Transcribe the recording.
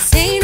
seen